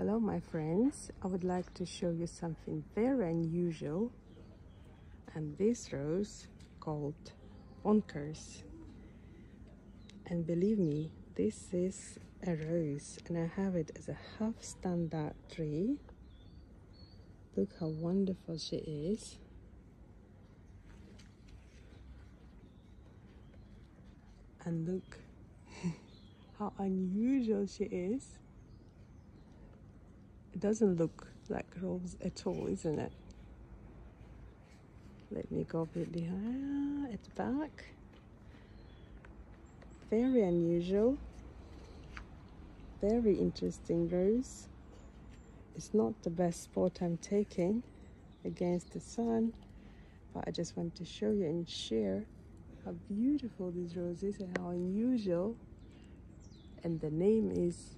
Hello my friends, I would like to show you something very unusual. And this rose called bonkers. And believe me this is a rose and I have it as a half standard tree. Look how wonderful she is. And look how unusual she is doesn't look like rose at all, isn't it? Let me go a bit behind. It's back. Very unusual. Very interesting rose. It's not the best spot I'm taking against the sun, but I just want to show you and share how beautiful this rose is and how unusual. And the name is